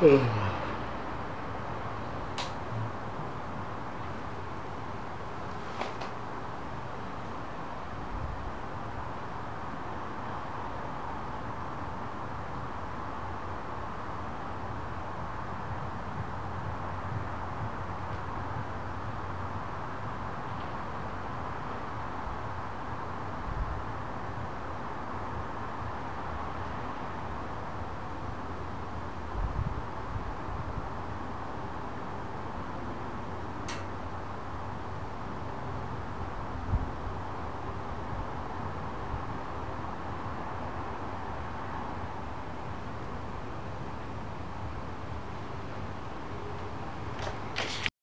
嗯